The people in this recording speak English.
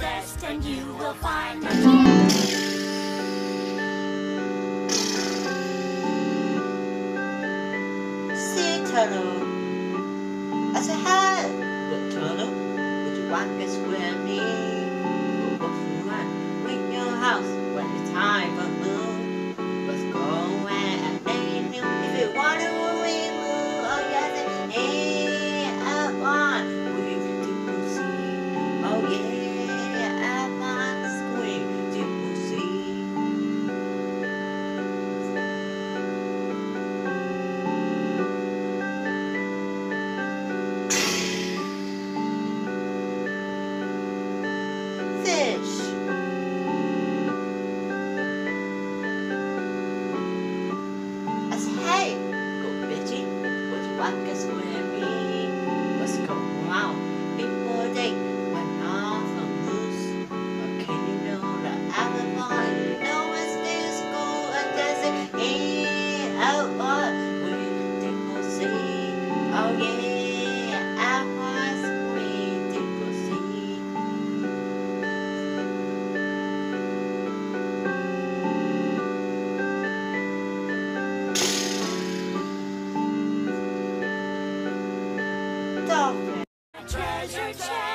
best and you will find me. Sea turtle. I said, hi, good turtle. would you walk this way hey, go Betty, what you want is where we go around. before they went off the loose, okay, oh, you know the alibi, you know it's this school and desert an outlaw. we think we'll see, oh yeah. treasure chest.